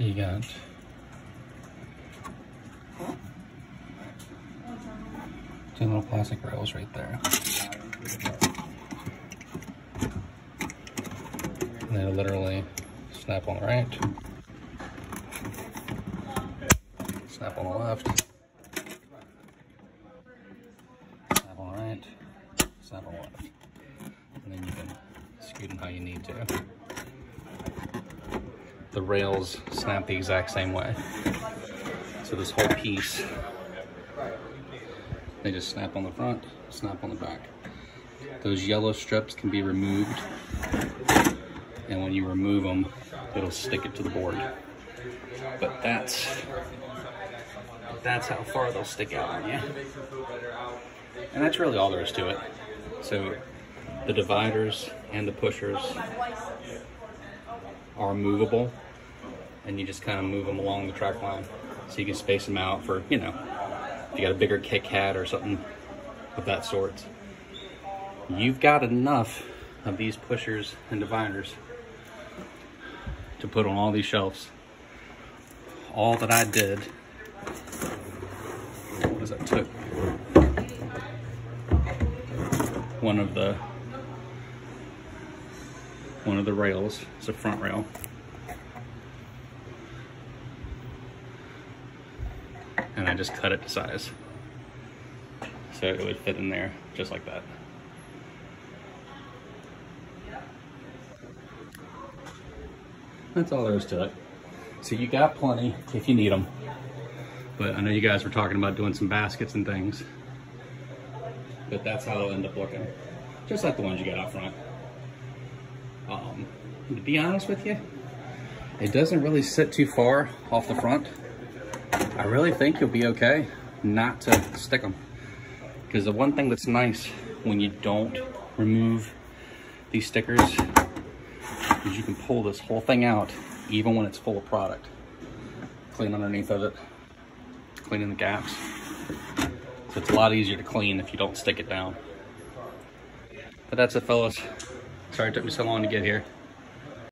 You got two little plastic rails right there. And they literally snap on the right, snap on the left, snap on the right, snap on the left. And then you can scoot them how you need to. The rails snap the exact same way. So this whole piece, they just snap on the front, snap on the back. Those yellow strips can be removed and when you remove them, it'll stick it to the board. But that's that's how far they'll stick out on you. And that's really all there is to it. So the dividers and the pushers are movable and you just kind of move them along the track line so you can space them out for, you know, if you got a bigger KitKat or something of that sort. You've got enough of these pushers and dividers to put on all these shelves. All that I did was I took one of the one of the rails, it's a front rail. And I just cut it to size. So it would fit in there just like that. That's all there is to it. So you got plenty if you need them. But I know you guys were talking about doing some baskets and things. But that's how they'll end up looking. Just like the ones you got out front. Um, to be honest with you, it doesn't really sit too far off the front. I really think you'll be okay not to stick them. Because the one thing that's nice when you don't remove these stickers is you can pull this whole thing out even when it's full of product. Clean underneath of it, cleaning the gaps. So it's a lot easier to clean if you don't stick it down. But that's it fellas. Sorry it took me so long to get here.